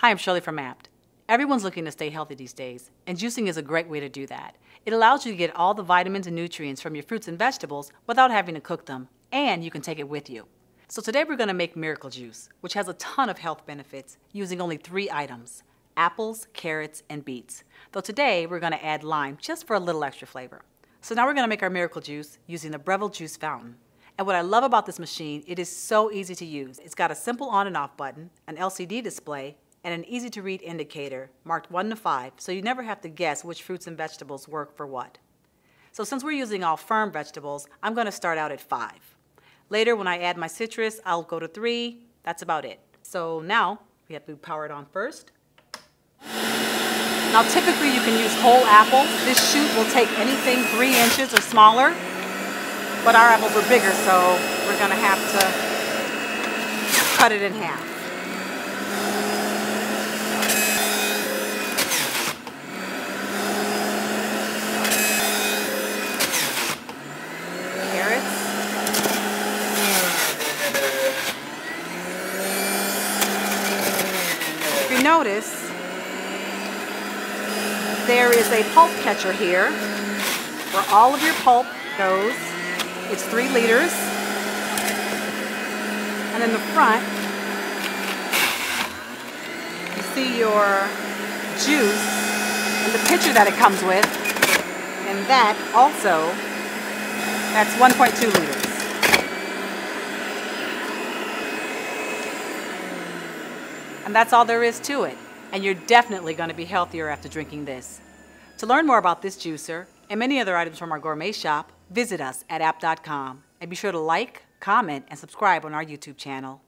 Hi, I'm Shirley from Abt. Everyone's looking to stay healthy these days, and juicing is a great way to do that. It allows you to get all the vitamins and nutrients from your fruits and vegetables without having to cook them, and you can take it with you. So today we're going to make Miracle Juice, which has a ton of health benefits using only three items apples, carrots, and beets. Though today we're going to add lime just for a little extra flavor. So now we're going to make our Miracle Juice using the Breville Juice Fountain. And what I love about this machine, it is so easy to use. It's got a simple on and off button, an LCD display, and an easy to read indicator marked 1 to 5, so you never have to guess which fruits and vegetables work for what. So since we're using all firm vegetables, I'm going to start out at 5. Later, when I add my citrus, I'll go to 3. That's about it. So now, we have to power it on first. Now typically you can use whole apples. This chute will take anything 3 inches or smaller. But our apples are bigger, so we're gonna have to cut it in half. Carrots. If you notice, there is a pulp catcher here where all of your pulp goes it's three liters. And in the front, you see your juice and the pitcher that it comes with. And that also, that's 1.2 liters. And that's all there is to it. And you're definitely going to be healthier after drinking this. To learn more about this juicer and many other items from our gourmet shop, visit us at abt.com. and be sure to like, comment, and subscribe on our YouTube channel.